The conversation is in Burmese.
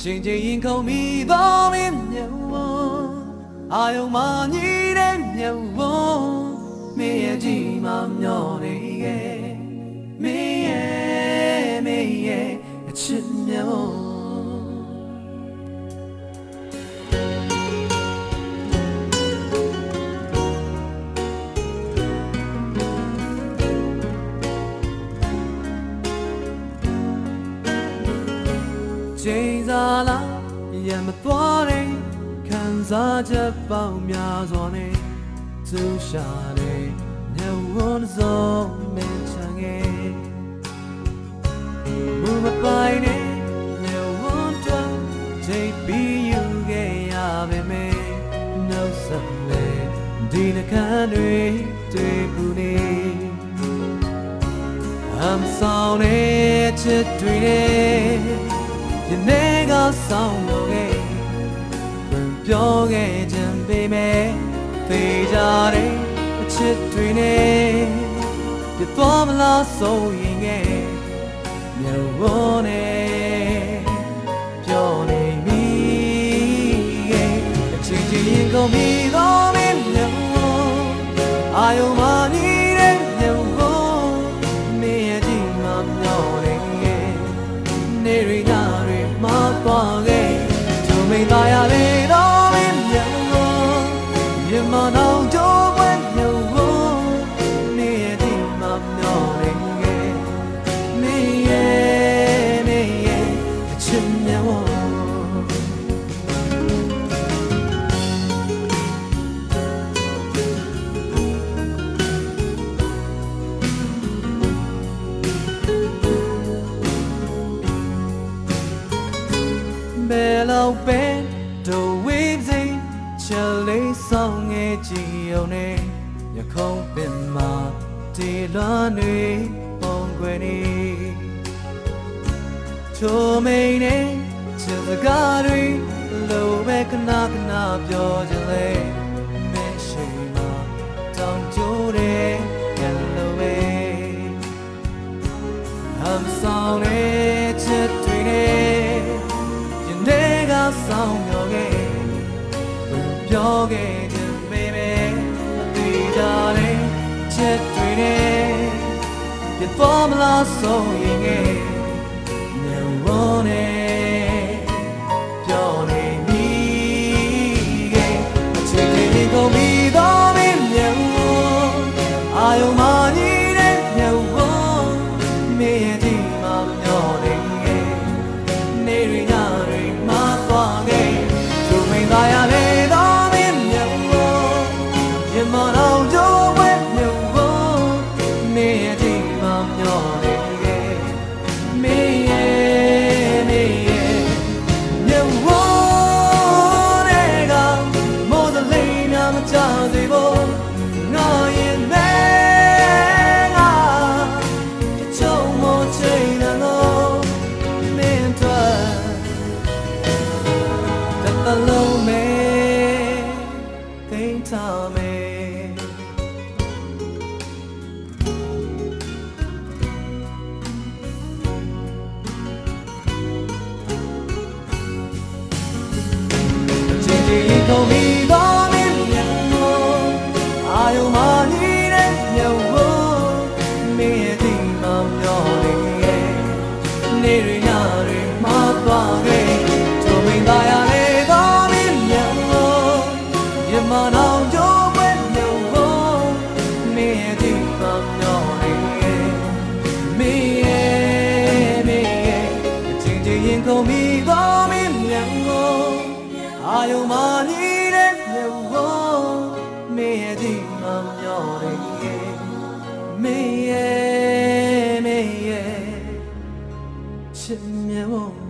ချင်းချင်းရင်ခုန်မိသောမင်းမြတ်ဝအာယုံမညီတဲ့မြတ်ဝမင်းရဲ့ကြည်မမျောနေရဲ့မင်းရဲ့မင်းရဲ့အချစ်မြတ် မသွားတဲ့ခံစားချက်ပေါင်းများစွာနဲ့သူရှာတဲ့ညဝန်စုံမင်းချန်ရဲ့မူမပိုင်နဲ့ညဝန်တော့ချိန်ပြီးယူခဲ့ရပါမယ်နှုတ်ဆက်နဲ့ဒီနှခမ်းတွေတွေ့ဘူးနေ I'm sorry ချစ်တွေနဲ့ယနေ့ကဆောင်လို့ခဲ့ ပြောခဲ့ခြင်းပေမဲ့သိကြတဲ့အချစ်တွေနဲ့ပြသွားမလားဆိုရင်ငယ်မြေဝန်းနဲ့ပြောနေပြီရဲ့အချင်းချင်းရင်ကုန်ပြီတော့မင်းမြေဝန်းအာယုံမနေတဲ့မြေဝန်းမင်းရဲ့ဒီမှာမျောနေရဲ့နေရီညတွေမှာသွားခဲ့သူမိန်သားရလေ နောင်ကြိုး ချယ်လေးဆောင်ငယ်ကြည့်အောင်နဲ့ရခုံးပင်မှာဒီလွမ်းတွေပုံကွယ်နေချိုမိန်နဲ့ချစ်စကားတွေလိုပဲခဏခဏပြောကြလေမရှိမှတောင်းကြိုးတယ်ကလိုပဲ I'm sorry ချစ်တွေနဲ့ယနေ့ကဆောင်မျောခဲ့ ပြောခဲ့ခြင်းပေမဲ့သိကြတယ်ချစ်တွေနဲ့ပြတ်သွားမလားဆိုရင်ငယ် 一口米 တော်မိတော်မင်းမြတ်ကိုအာယုံမာနေတဲ့မြေကိုမင်းရဲ့ဒီမှာမျောတယ်မင်းရဲ့မင်းရဲ့ချစ်မြတ်